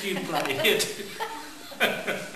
You bloody idiot.